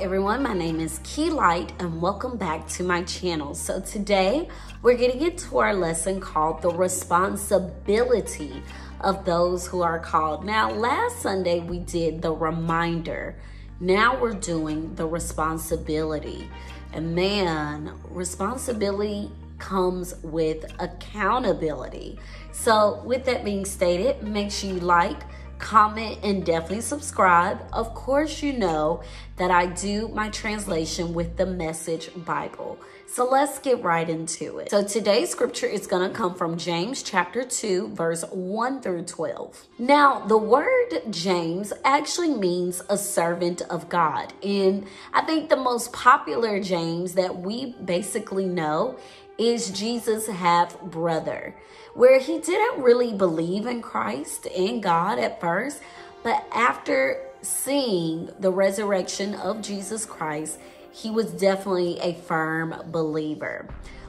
everyone, my name is Key Light and welcome back to my channel. So today we're getting into our lesson called the responsibility of those who are called. Now last Sunday we did the reminder. Now we're doing the responsibility. And man, responsibility comes with accountability. So with that being stated, make sure you like, comment, and definitely subscribe. Of course, you know that I do my translation with the Message Bible. So let's get right into it. So today's scripture is going to come from James chapter 2, verse 1 through 12. Now, the word James actually means a servant of God. And I think the most popular James that we basically know is Jesus' half brother, where he didn't really believe in Christ and God at first, but after seeing the resurrection of Jesus Christ, he was definitely a firm believer.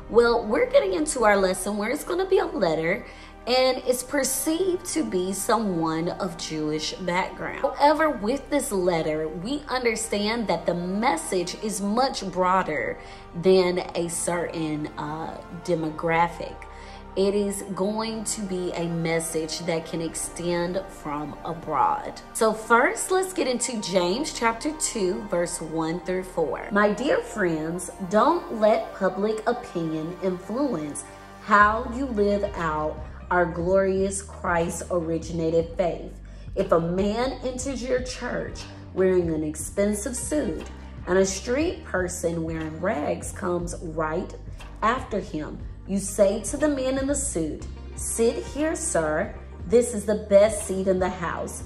Well, we're getting into our lesson where it's going to be a letter and it's perceived to be someone of Jewish background. However, with this letter, we understand that the message is much broader than a certain uh, demographic. It is going to be a message that can extend from abroad. So first, let's get into James chapter 2, verse 1 through 4. My dear friends, don't let public opinion influence how you live out our glorious Christ originated faith. If a man enters your church wearing an expensive suit and a street person wearing rags comes right after him, you say to the man in the suit, Sit here, sir. This is the best seat in the house.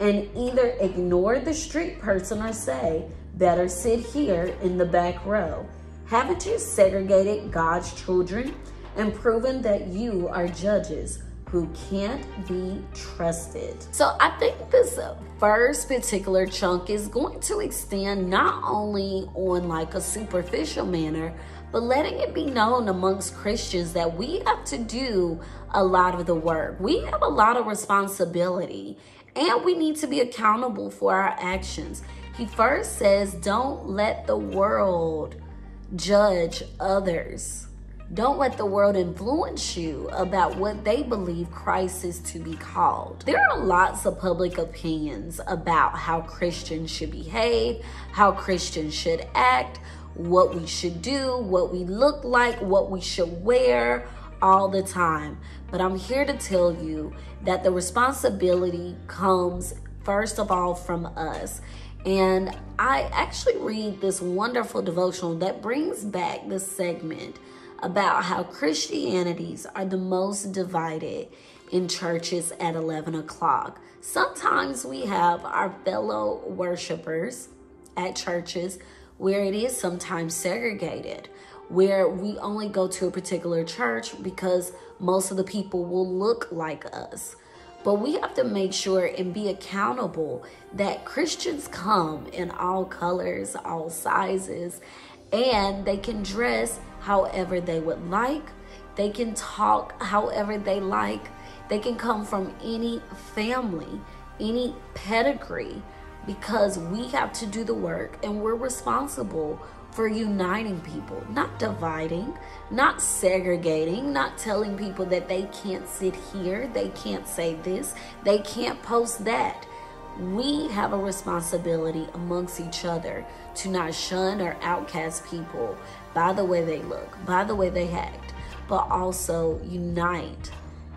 And either ignore the street person or say, Better sit here in the back row. Haven't you segregated God's children? and proven that you are judges who can't be trusted. So I think this first particular chunk is going to extend not only on like a superficial manner, but letting it be known amongst Christians that we have to do a lot of the work. We have a lot of responsibility and we need to be accountable for our actions. He first says, don't let the world judge others don't let the world influence you about what they believe Christ is to be called. There are lots of public opinions about how Christians should behave, how Christians should act, what we should do, what we look like, what we should wear all the time. But I'm here to tell you that the responsibility comes first of all from us. And I actually read this wonderful devotional that brings back this segment about how Christianities are the most divided in churches at 11 o'clock. Sometimes we have our fellow worshipers at churches where it is sometimes segregated, where we only go to a particular church because most of the people will look like us. But we have to make sure and be accountable that Christians come in all colors, all sizes, and they can dress however they would like. They can talk however they like. They can come from any family, any pedigree, because we have to do the work and we're responsible for uniting people, not dividing, not segregating, not telling people that they can't sit here, they can't say this, they can't post that. We have a responsibility amongst each other to not shun or outcast people by the way they look, by the way they act, but also unite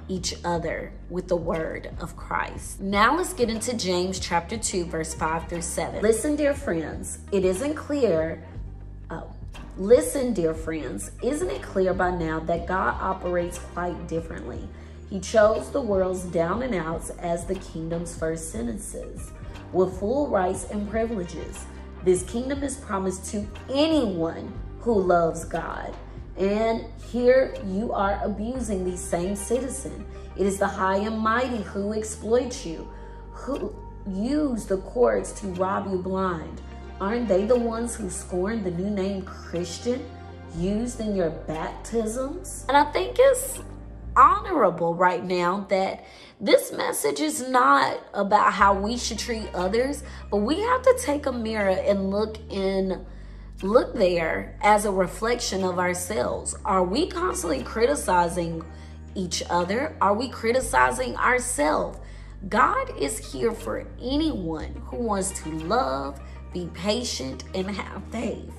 each other with the word of Christ. Now let's get into James chapter 2, verse 5 through 7. Listen, dear friends, it isn't clear. Oh, listen, dear friends, isn't it clear by now that God operates quite differently? He chose the world's down and outs as the kingdom's first citizens with full rights and privileges. This kingdom is promised to anyone who loves God. And here you are abusing these same citizen. It is the high and mighty who exploit you, who use the courts to rob you blind. Aren't they the ones who scorn the new name Christian used in your baptisms? And I think it's honorable right now that this message is not about how we should treat others, but we have to take a mirror and look in look there as a reflection of ourselves. Are we constantly criticizing each other? Are we criticizing ourselves? God is here for anyone who wants to love, be patient, and have faith.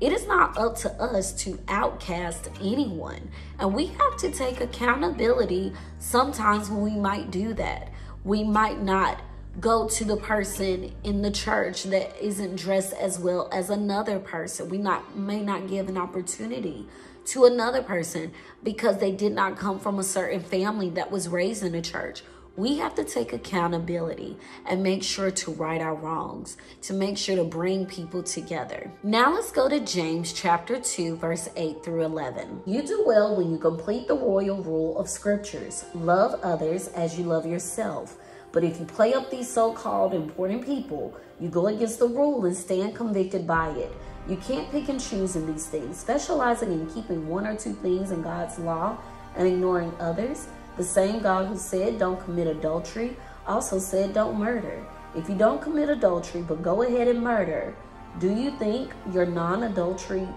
It is not up to us to outcast anyone, and we have to take accountability sometimes when we might do that. We might not go to the person in the church that isn't dressed as well as another person. We not may not give an opportunity to another person because they did not come from a certain family that was raised in a church. We have to take accountability and make sure to right our wrongs, to make sure to bring people together. Now let's go to James chapter 2, verse 8 through 11. You do well when you complete the royal rule of scriptures. Love others as you love yourself. But if you play up these so-called important people, you go against the rule and stand convicted by it. You can't pick and choose in these things, specializing in keeping one or two things in God's law and ignoring others. The same God who said don't commit adultery also said don't murder. If you don't commit adultery but go ahead and murder, do you think your non-adultery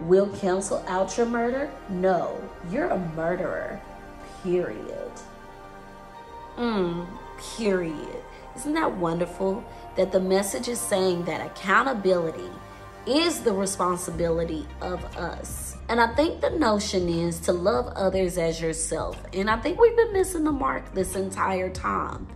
will cancel out your murder? No, you're a murderer, period. Mm, period. Isn't that wonderful that the message is saying that accountability is the responsibility of us? And I think the notion is to love others as yourself. And I think we've been missing the mark this entire time.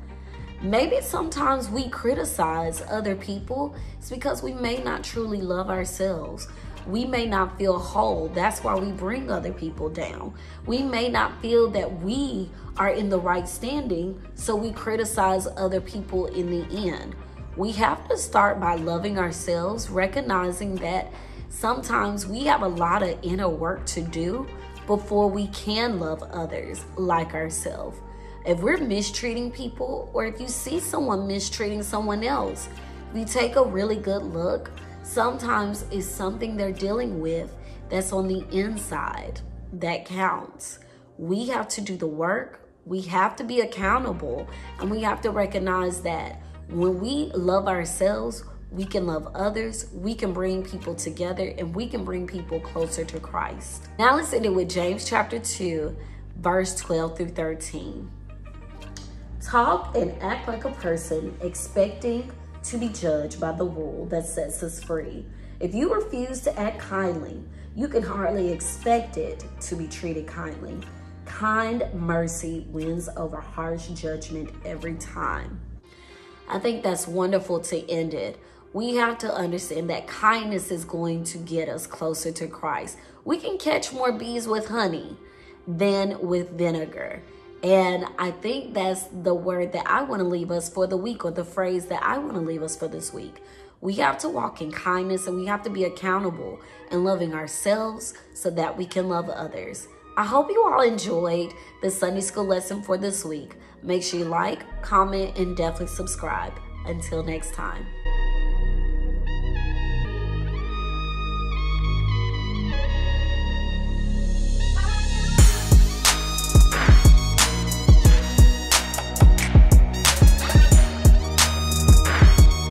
Maybe sometimes we criticize other people. It's because we may not truly love ourselves. We may not feel whole. That's why we bring other people down. We may not feel that we are in the right standing, so we criticize other people in the end. We have to start by loving ourselves, recognizing that sometimes we have a lot of inner work to do before we can love others like ourselves. If we're mistreating people, or if you see someone mistreating someone else, we take a really good look sometimes it's something they're dealing with that's on the inside that counts. We have to do the work. We have to be accountable and we have to recognize that when we love ourselves, we can love others, we can bring people together, and we can bring people closer to Christ. Now let's end it with James chapter 2, verse 12 through 13. Talk and act like a person expecting to be judged by the rule that sets us free. If you refuse to act kindly, you can hardly expect it to be treated kindly. Kind mercy wins over harsh judgment every time. I think that's wonderful to end it. We have to understand that kindness is going to get us closer to Christ. We can catch more bees with honey than with vinegar. And I think that's the word that I want to leave us for the week or the phrase that I want to leave us for this week. We have to walk in kindness and we have to be accountable and loving ourselves so that we can love others. I hope you all enjoyed the Sunday school lesson for this week. Make sure you like, comment, and definitely subscribe. Until next time.